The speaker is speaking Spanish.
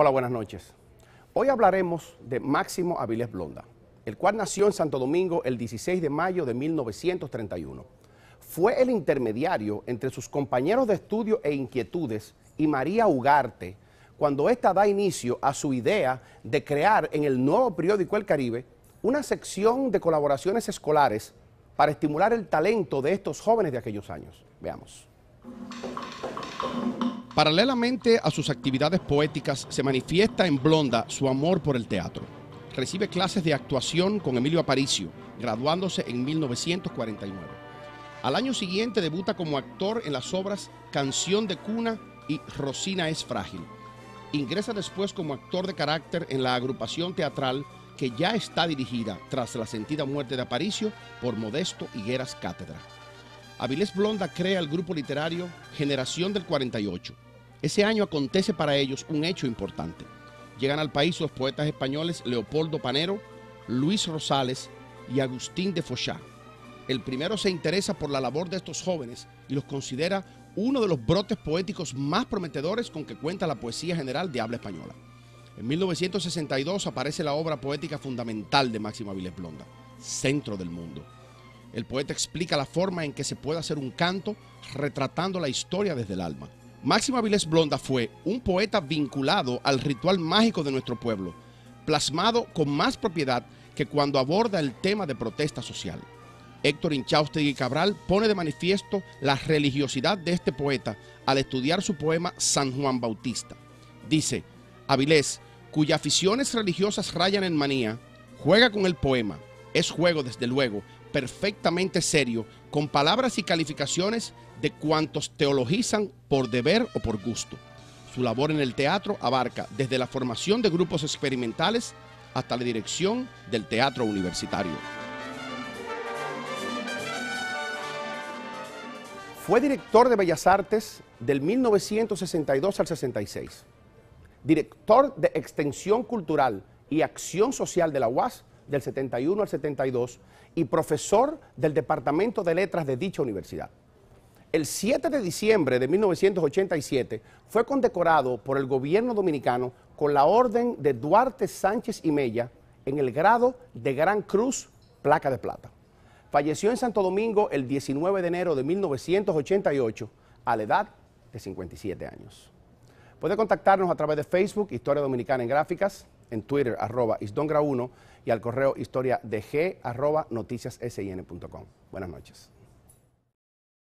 Hola, buenas noches. Hoy hablaremos de Máximo Avilés Blonda, el cual nació en Santo Domingo el 16 de mayo de 1931. Fue el intermediario entre sus compañeros de estudio e inquietudes y María Ugarte, cuando ésta da inicio a su idea de crear en el nuevo periódico El Caribe una sección de colaboraciones escolares para estimular el talento de estos jóvenes de aquellos años. Veamos. Paralelamente a sus actividades poéticas, se manifiesta en Blonda su amor por el teatro. Recibe clases de actuación con Emilio Aparicio, graduándose en 1949. Al año siguiente debuta como actor en las obras Canción de Cuna y Rosina es Frágil. Ingresa después como actor de carácter en la agrupación teatral que ya está dirigida, tras la sentida muerte de Aparicio, por Modesto Higueras Cátedra. Avilés Blonda crea el grupo literario Generación del 48 ese año acontece para ellos un hecho importante. Llegan al país los poetas españoles Leopoldo Panero, Luis Rosales y Agustín de Fochá. El primero se interesa por la labor de estos jóvenes y los considera uno de los brotes poéticos más prometedores con que cuenta la poesía general de habla española. En 1962 aparece la obra poética fundamental de Máximo Avilés Blonda, Centro del Mundo. El poeta explica la forma en que se puede hacer un canto retratando la historia desde el alma. Máximo Avilés Blonda fue un poeta vinculado al ritual mágico de nuestro pueblo, plasmado con más propiedad que cuando aborda el tema de protesta social. Héctor Inchaustegui Cabral pone de manifiesto la religiosidad de este poeta al estudiar su poema San Juan Bautista. Dice, Avilés, cuyas aficiones religiosas rayan en manía, juega con el poema, es juego desde luego, perfectamente serio, con palabras y calificaciones de cuantos teologizan por deber o por gusto. Su labor en el teatro abarca desde la formación de grupos experimentales hasta la dirección del teatro universitario. Fue director de Bellas Artes del 1962 al 66, director de Extensión Cultural y Acción Social de la UAS del 71 al 72 y profesor del Departamento de Letras de dicha universidad. El 7 de diciembre de 1987 fue condecorado por el gobierno dominicano con la orden de Duarte Sánchez y Mella en el grado de Gran Cruz, placa de plata. Falleció en Santo Domingo el 19 de enero de 1988 a la edad de 57 años. Puede contactarnos a través de Facebook, Historia Dominicana en Gráficas, en Twitter, arroba isdongra1 y al correo historia de g arroba noticiassin.com. Buenas noches.